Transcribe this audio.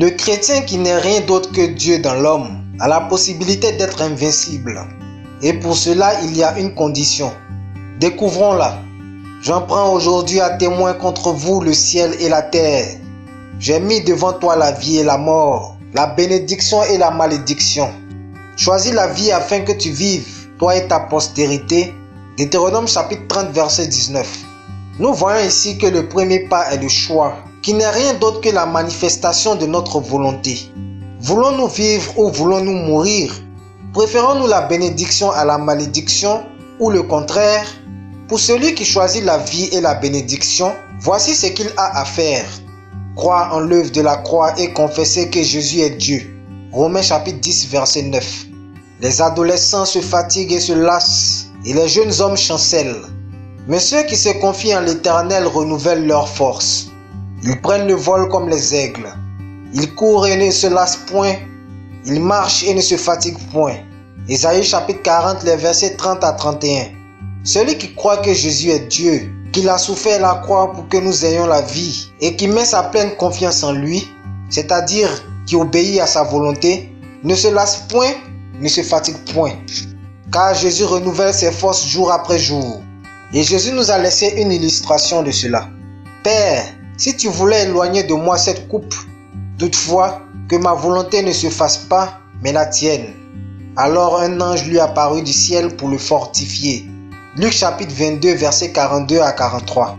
Le chrétien qui n'est rien d'autre que Dieu dans l'homme a la possibilité d'être invincible. Et pour cela, il y a une condition. Découvrons-la. J'en prends aujourd'hui à témoin contre vous le ciel et la terre. J'ai mis devant toi la vie et la mort, la bénédiction et la malédiction. Choisis la vie afin que tu vives, toi et ta postérité. Deutéronome chapitre 30 verset 19. Nous voyons ici que le premier pas est le choix, qui n'est rien d'autre que la manifestation de notre volonté. Voulons-nous vivre ou voulons-nous mourir? Préférons-nous la bénédiction à la malédiction ou le contraire? Pour celui qui choisit la vie et la bénédiction, voici ce qu'il a à faire. Croire en l'œuvre de la croix et confesser que Jésus est Dieu. Romains chapitre 10 verset 9. Les adolescents se fatiguent et se lassent et les jeunes hommes chancellent. Mais ceux qui se confient en l'Éternel renouvellent leurs forces. Ils prennent le vol comme les aigles. Ils courent et ne se lassent point. Ils marchent et ne se fatiguent point. Ésaïe chapitre 40, les versets 30 à 31. Celui qui croit que Jésus est Dieu, qu'il a souffert la croix pour que nous ayons la vie et qui met sa pleine confiance en lui, c'est-à-dire qui obéit à sa volonté, ne se lasse point, ne se fatigue point. Car Jésus renouvelle ses forces jour après jour. Et Jésus nous a laissé une illustration de cela. Père, si tu voulais éloigner de moi cette coupe, toutefois que ma volonté ne se fasse pas, mais la tienne. Alors un ange lui apparut du ciel pour le fortifier. Luc chapitre 22 versets 42 à 43.